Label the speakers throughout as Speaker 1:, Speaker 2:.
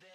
Speaker 1: You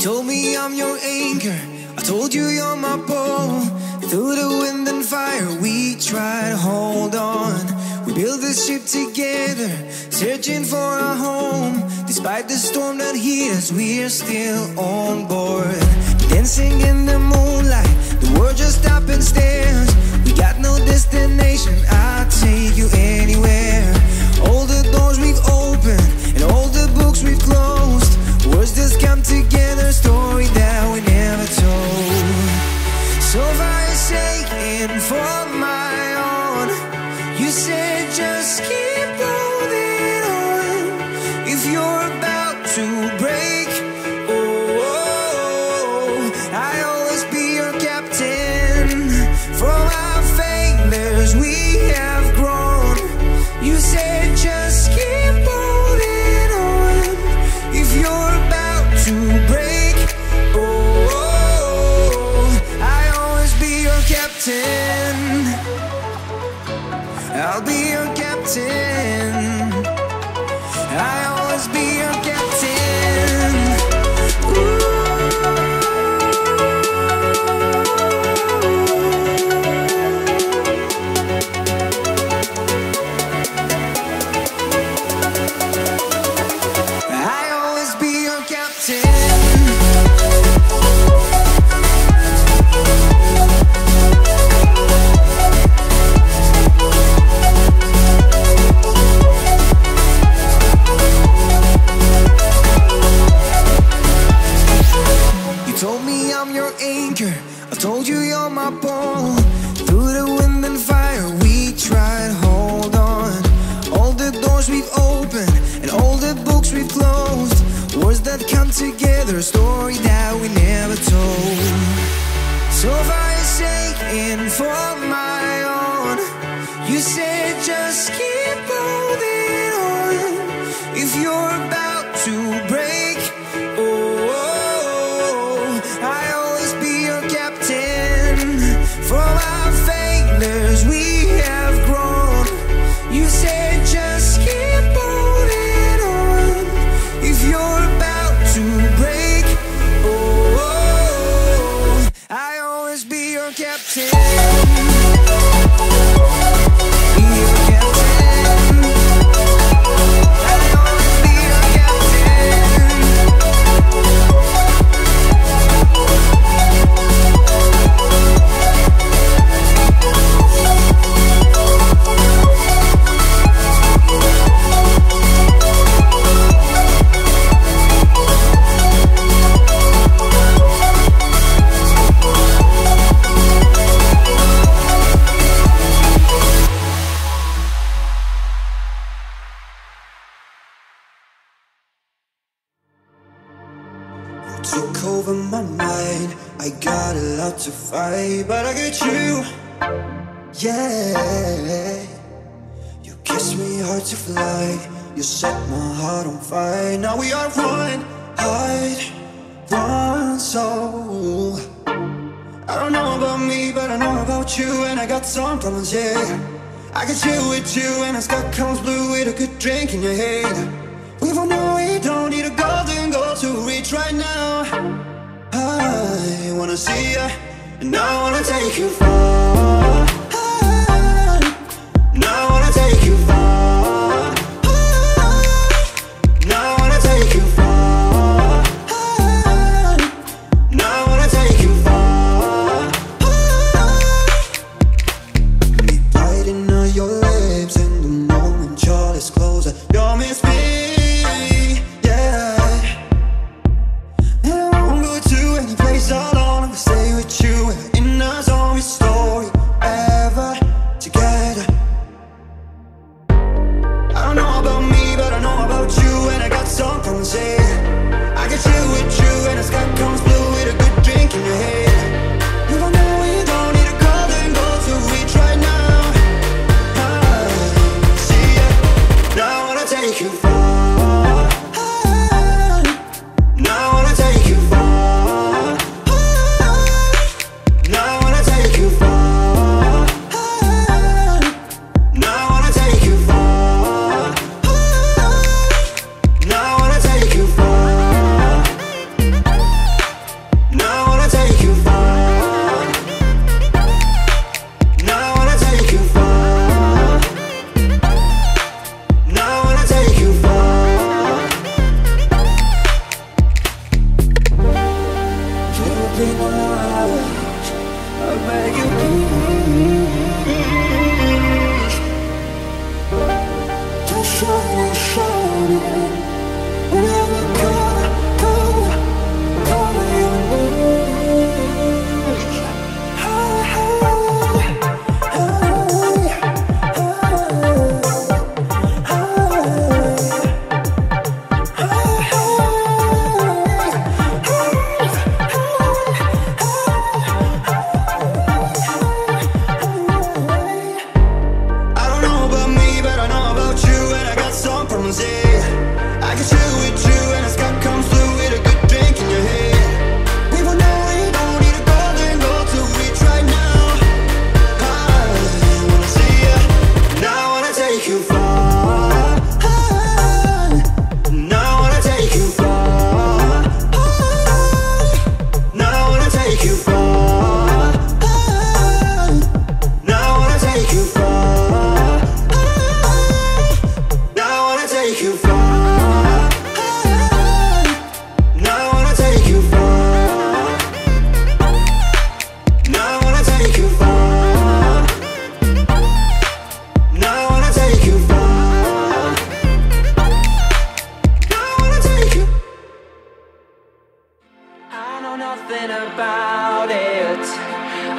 Speaker 1: told me I'm your anchor. I told you you're my pole. Through the wind and fire, we try to hold on. We built this ship together, searching for a home. Despite the storm that hit us, we're still on board. Dancing in the moonlight, the world just stopped and stares. We got no destination, I'll take you anywhere. All the doors we've opened, and all the books we've closed. That come together, a story that we never told. So far forsaken for my own. You said just keep your captain.
Speaker 2: Took over my mind. I got a lot to fight, but I get you. Yeah. You kiss me hard to fly. You set my heart on fire. Now we are one heart, one soul. I don't know about me, but I know about you, and I got some problems, yeah. I can chill with you, and I got comes blue with a good drink in your hand. Right now. I wanna see ya, and I wanna take you far.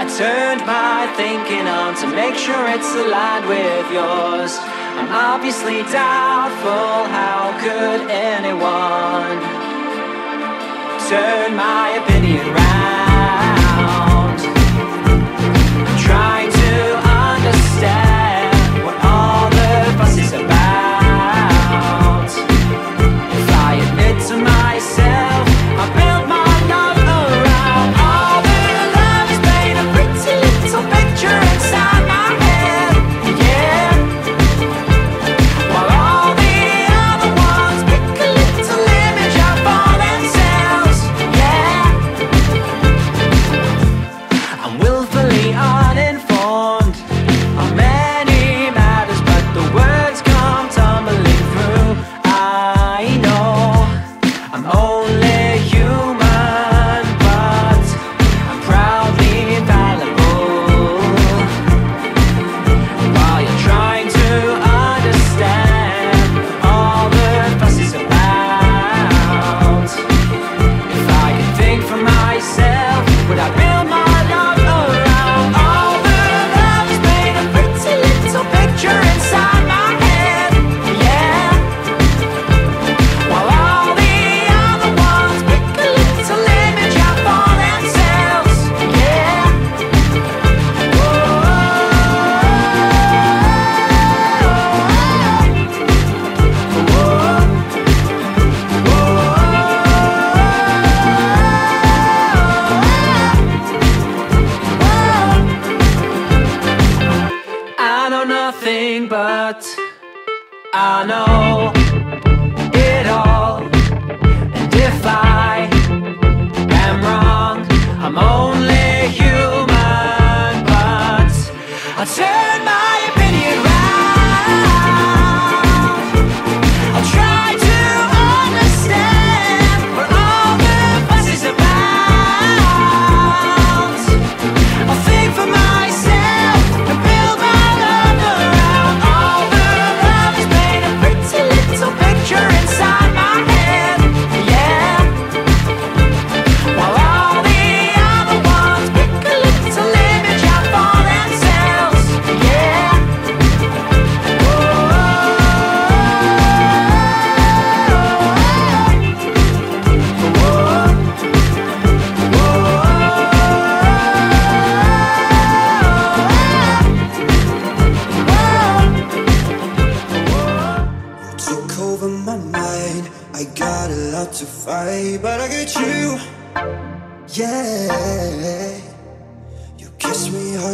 Speaker 3: Turned my thinking on to make sure it's aligned with yours. I'm obviously doubtful, how could anyone turn my opinion right? nothing but I know it all. And if I am wrong, I'm only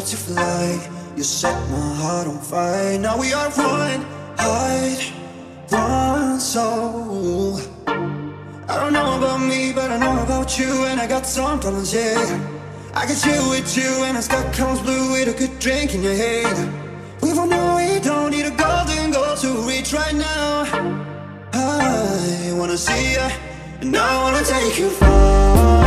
Speaker 3: to
Speaker 2: fly. You set my heart on fire. Now we are one. Heart, one soul. I don't know about me, but I know about you And I got some problems, yeah. I can chill with you and the sky comes blue With a good drink in your hand. We all know we don't need a golden goal to reach right now. I wanna see ya And I wanna take you far.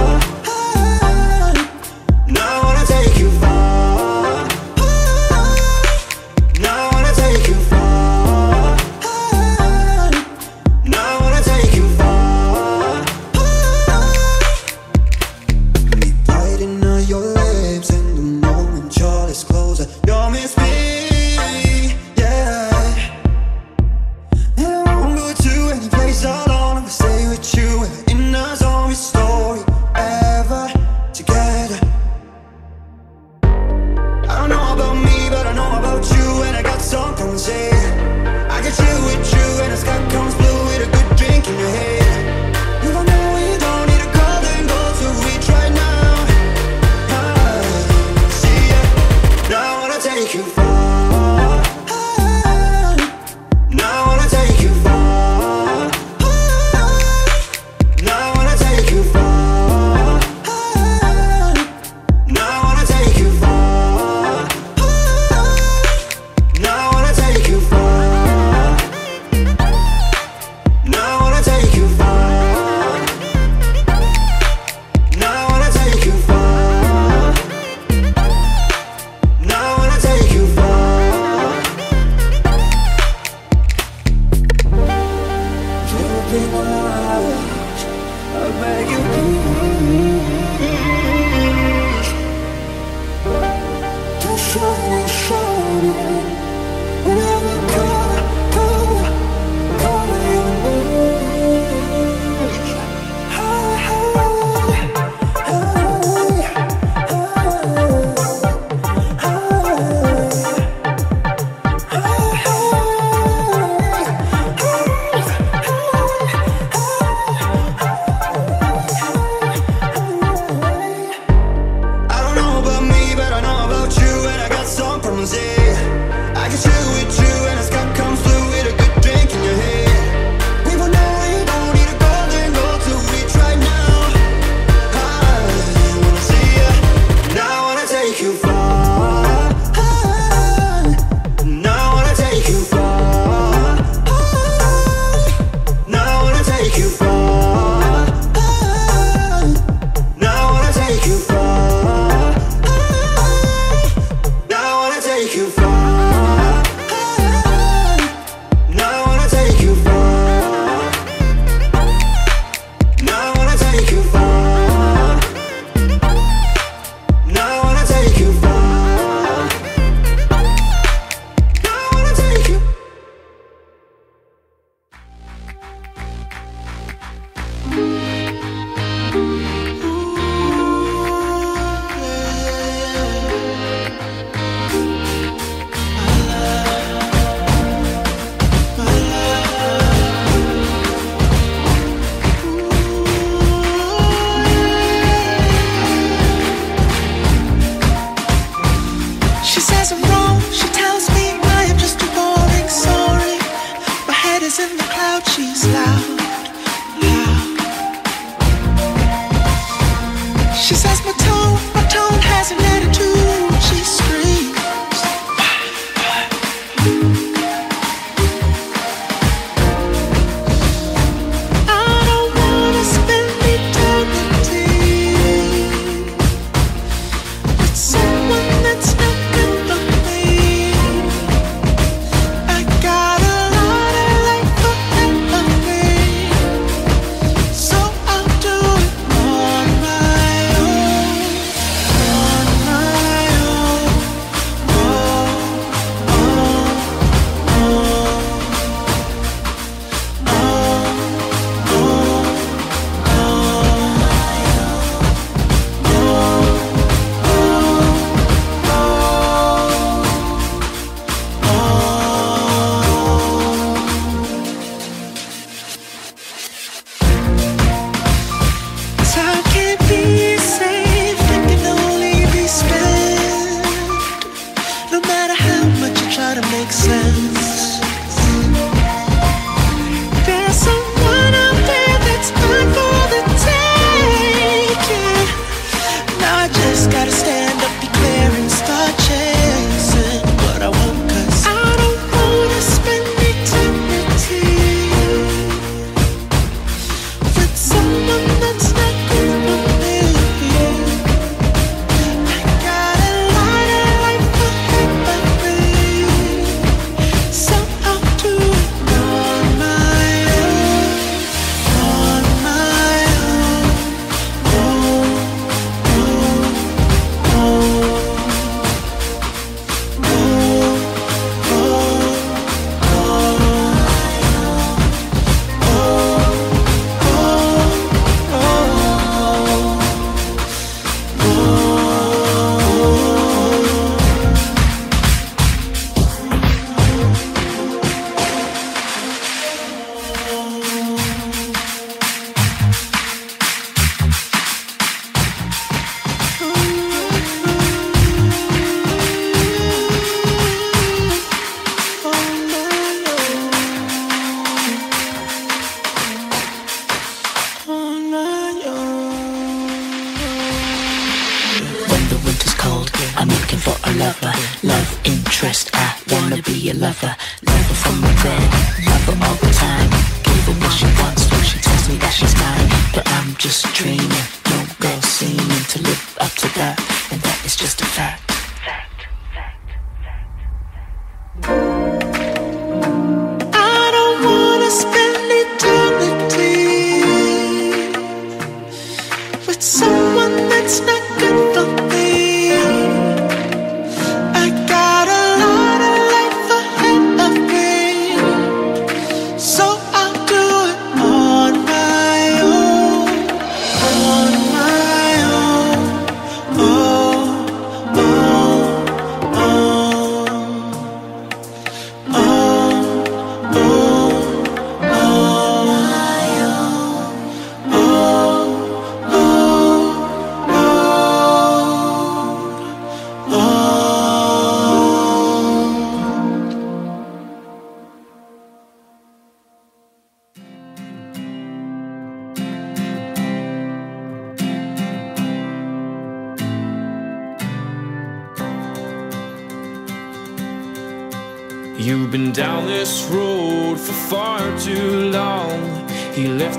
Speaker 4: No Don't go seeming to live up to that, and that is just a fact.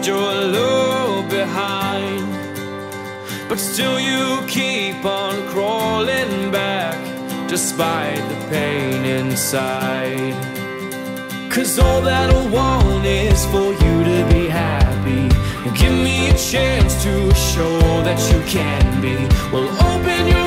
Speaker 4: Your love behind. But still, you keep on crawling back despite the pain inside. Cause all that I want is for you to be happy. Give me a chance to show that you can be. Well, open your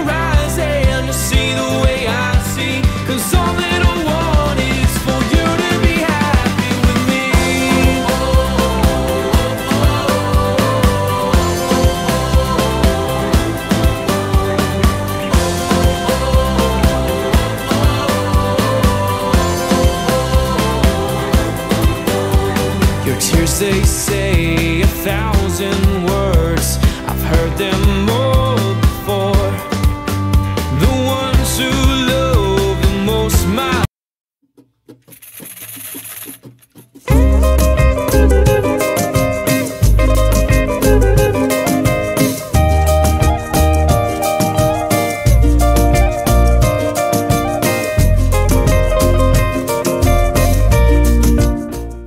Speaker 4: tears they say a thousand